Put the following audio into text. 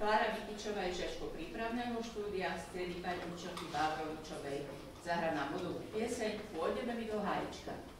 Klára Vitičová je žiačkou prípravného štúdia z triedy pani učiteľky Bábrovičovej. Zahrá nám budú pieseň Pôjdeme mi do hájička.